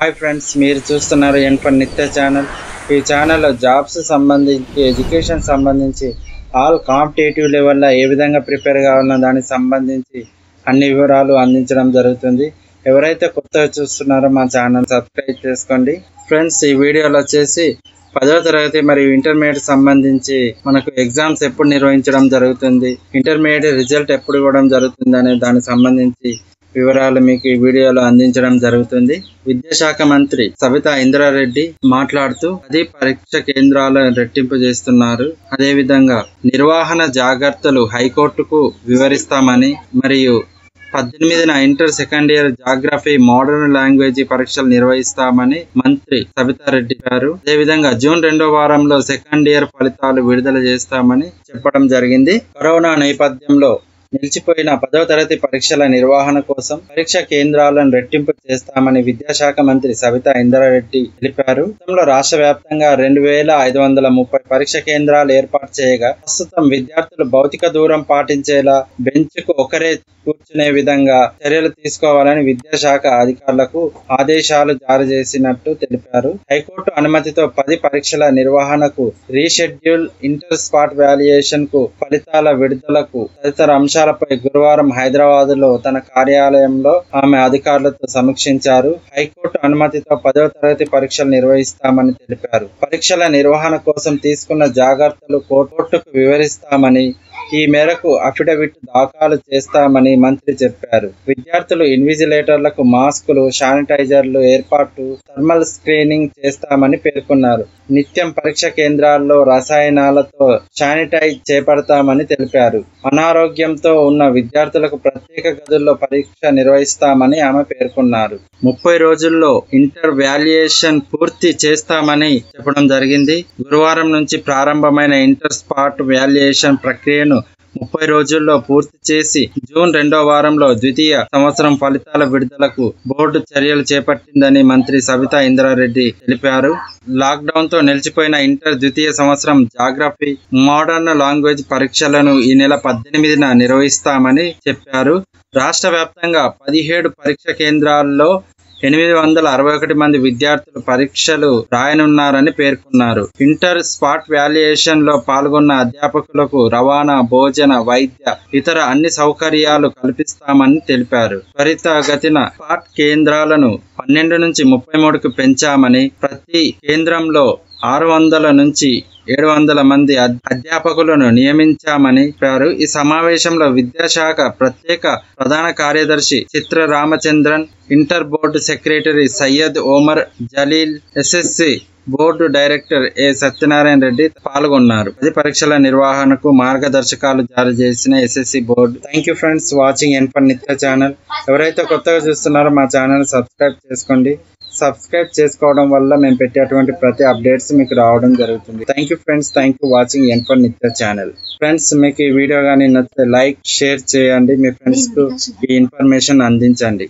Hi friends మీరు చూస్తున్నారు ఎన్ఫర్ నిత్య ఛానల్. ఈ ఛానల్లో జాబ్స్ సంబంధించి ఎడ్యుకేషన్ సంబంధించి ఆల్ కాంపిటేటివ్ లెవెల్లో ఏ విధంగా ప్రిపేర్ కావాలన్న దానికి సంబంధించి అన్ని వివరాలు అందించడం జరుగుతుంది. ఎవరైతే కొత్తగా చూస్తున్నారో మా ఛానల్ సబ్స్క్రైబ్ చేసుకోండి. ఫ్రెండ్స్ ఈ వీడియోలో వచ్చేసి పదవ తరగతి మరియు ఇంటర్మీడియట్ సంబంధించి మనకు ఎగ్జామ్స్ ఎప్పుడు నిర్వహించడం జరుగుతుంది ఇంటర్మీడియట్ రిజల్ట్ ఎప్పుడు ఇవ్వడం జరుగుతుంది అనే దానికి సంబంధించి వివరాలు మీకు ఈ వీడియోలో అందించడం జరుగుతుంది. విద్యాశాఖ మంత్రి సబితా ఇంద్రారెడ్డి మాట్లాడుతూ అది పరీక్ష కేంద్రాలను రెట్టింపు చేస్తున్నారు అదేవిధంగా నిర్వహణ జాగ్రత్తలు హైకోర్టుకు వివరిస్తామని మరియు పద్దెనిమిదిన inter second year geography modern language పరీక్షలు నిర్వహిస్తామని మంత్రి సబితారెడ్డి గారు అదేవిధంగా జూన్ రెండో వారంలో సెకండ్ ఇయర్ ఫలితాలు విడుదల చేస్తామని చెప్పడం జరిగింది. కరోనా నేపథ్యంలో నిలిచిపోయిన పదవ తరగతి పరీక్షల నిర్వహణ కోసం పరీక్ష కేంద్రాలను రెట్టింపు చేస్తామని విద్యాశాఖ మంత్రి సవితా ఇంద్రారెడ్డి తెలిపారు. గతంలో రాష్ట్ర వ్యాప్తంగా రెండు వేల ఐదు వందల ముప్పై పరీక్ష కేంద్రాలు ఏర్పాటు చేయగా ప్రస్తుతం విద్యార్థులు భౌతిక దూరం పాటించేలా బెంచ్కు ఒకరే కూర్చునే విధంగా చర్యలు తీసుకోవాలని విద్యాశాఖ అధికారులకు ఆదేశాలు జారీ చేసినట్టు తెలిపారు. హైకోర్టు అనుమతితో పది పరీక్షల నిర్వహణకు రీషెడ్యూల్ ఇంటర్ స్పాట్ వాల్యుయేషన్కు ఫలితాల విడుదలకు తదితర అంశాలపై గురువారం హైదరాబాద్లో తన కార్యాలయంలో ఆమె అధికారులతో సమీక్షించారు. హైకోర్టు అనుమతితో పదవ తరగతి పరీక్షలు నిర్వహిస్తామని తెలిపారు. పరీక్షల నిర్వహణ కోసం తీసుకున్న జాగ్రత్తలు కోర్టుకు వివరిస్తామని ఈ మేరకు అఫిడవిట్ దాఖలు చేస్తామని మంత్రి చెప్పారు. విద్యార్థులు ఇన్విజిలేటర్లకు మాస్కులు శానిటైజర్లు ఏర్పాటు థర్మల్ స్క్రీనింగ్ చేస్తామని పేర్కొన్నారు. నిత్యం పరీక్ష కేంద్రాల్లో రసాయనాలతో శానిటైజ్ చేపడతామని తెలిపారు. అనారోగ్యంతో ఉన్న విద్యార్థులకు ప్రత్యేక గదుల్లో పరీక్ష నిర్వహిస్తామని ఆమె పేర్కొన్నారు. ముప్పై రోజుల్లో ఇంటర్ వాల్యుయేషన్ పూర్తి చేస్తామని చెప్పడం జరిగింది. గురువారం నుంచి ప్రారంభమైన ఇంటర్ స్పాట్ వాల్యుయేషన్ ప్రక్రియను ముప్పై రోజుల్లో పూర్తి చేసి జూన్ రెండో వారంలో ద్వితీయ సంవత్సరం ఫలితాల విడుదలకు బోర్డు చర్యలు చేపట్టిందని మంత్రి సబితా ఇంద్రారెడ్డి తెలిపారు. లాక్డౌన్తో నిలిచిపోయిన ఇంటర్ ద్వితీయ సంవత్సరం జాగ్రఫీ మోడర్న్ లాంగ్వేజ్ పరీక్షలను ఈ నెల పద్దెనిమిదిన నిర్వహిస్తామని చెప్పారు. రాష్ట్ర వ్యాప్తంగా పదిహేడు పరీక్ష కేంద్రాల్లో ఎనిమిది వందల అరవై ఒకటి మంది విద్యార్థులు పరీక్షలు రాయనున్నారని పేర్కొన్నారు. ఇంటర్ స్పాట్ వాల్యుయేషన్లో పాల్గొన్న అధ్యాపకులకు రవాణా భోజన వైద్య ఇతర అన్ని సౌకర్యాలు కల్పిస్తామని తెలిపారు. త్వరితగతిన స్పాట్ కేంద్రాలను పన్నెండు నుంచి ముప్పై మూడుకు పెంచామని ప్రతి కేంద్రంలో ఆరు వందల నుంచి ఏడు వందల మంది అధ్యాపకులను నియమించామని చెప్పారు. ఈ సమావేశంలో విద్యాశాఖ ప్రత్యేక ప్రధాన కార్యదర్శి Chitra Ramachandran inter board secretary Syed Omar Jaleel SSC board director A Satyanarayana Reddy పాల్గొన్నారు. పది పరీక్షల నిర్వహణకు మార్గదర్శకాలు జారీ చేసిన SSC board. Thank you friends watching ఎన్ఫర్ నిత్య ఛానల్ ఎవరైతే కొత్తగా చూస్తున్నారో మా ఛానల్ సబ్స్క్రైబ్ చేసుకోండి. సబ్స్క్రైబ్ చేసుకోవడం వల్ల మేము పెట్టేటువంటి ప్రతి అప్డేట్స్ మీకు రావడం జరుగుతుంది. Thank you friends thank you watching ఎన్ఫర్ నిత్య ఛానల్ ఫ్రెండ్స్ మీకు ఈ వీడియో కానీ నచ్చితే లైక్ షేర్ చేయండి. మీ ఫ్రెండ్స్కు ఈ ఇన్ఫర్మేషన్ అందించండి.